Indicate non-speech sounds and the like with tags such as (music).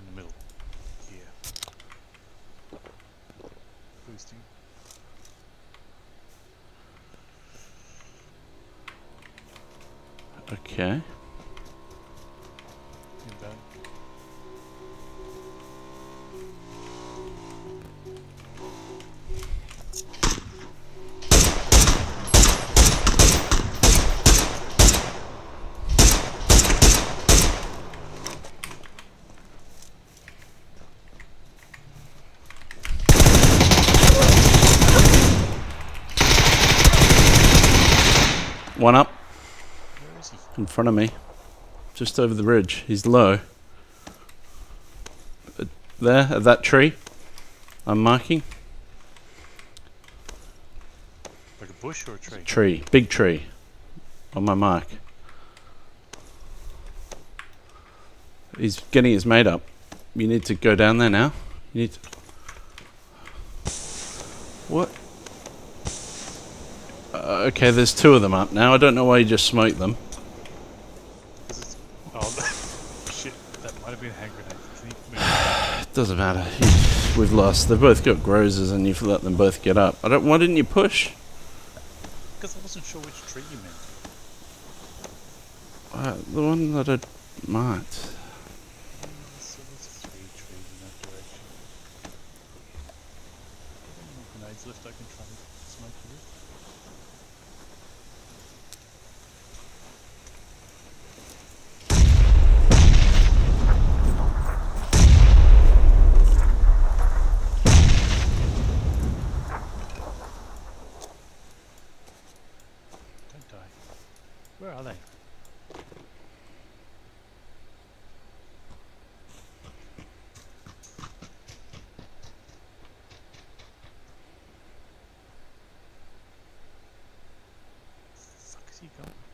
in the middle. Here. Boosting. Okay. One up Where is he? in front of me. Just over the ridge. He's low. Uh, There, at that tree. I'm marking. Like a bush or a tree? Tree. Big tree. On my mark. He's getting his mate up. You need to go down there now. You need to. What? Uh, okay, there's two of them up now. I don't know why you just smoked them. Oh, (laughs) shit. That might have been a hand grenade. Can you move? It doesn't matter. We've lost. They've both got Grozas and you've let them both get up. I don't. Why didn't you push? Because I wasn't sure which tree you meant. Uh, the one that I marked. So there's three trees in that direction. Any more grenades left I can try and smoke you with? Don't die. Where are they? Fuck is he gone?